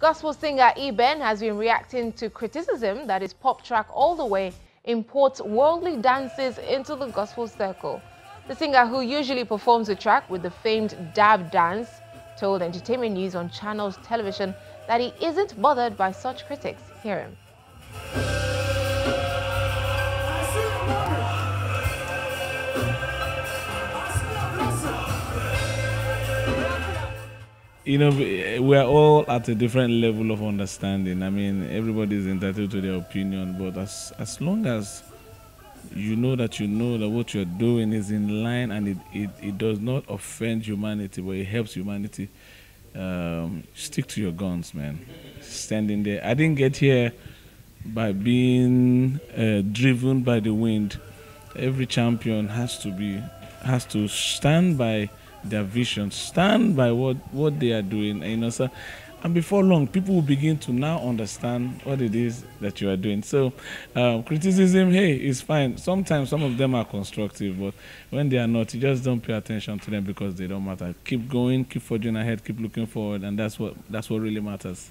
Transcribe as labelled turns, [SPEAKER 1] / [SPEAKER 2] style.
[SPEAKER 1] Gospel singer Eben has been reacting to criticism that his pop track All the Way imports worldly dances into the gospel circle. The singer, who usually performs the track with the famed dab dance, told Entertainment News on Channels Television that he isn't bothered by such critics. Hear him.
[SPEAKER 2] You know, we are all at a different level of understanding. I mean, everybody is entitled to their opinion, but as as long as you know that you know that what you're doing is in line and it, it, it does not offend humanity, but it helps humanity, um, stick to your guns, man. Standing there. I didn't get here by being uh, driven by the wind. Every champion has to be has to stand by their vision, stand by what, what they are doing, you know, so and before long, people will begin to now understand what it is that you are doing. So, um, criticism, hey, is fine. Sometimes some of them are constructive, but when they are not, you just don't pay attention to them because they don't matter. Keep going, keep forging ahead, keep looking forward, and that's what that's what really matters.